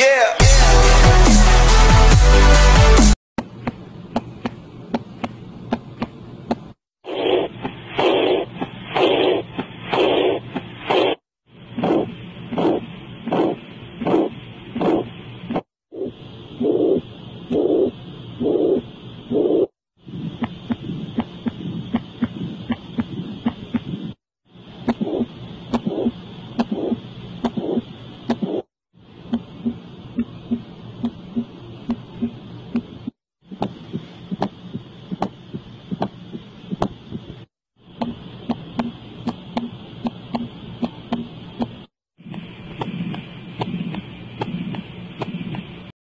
Yeah.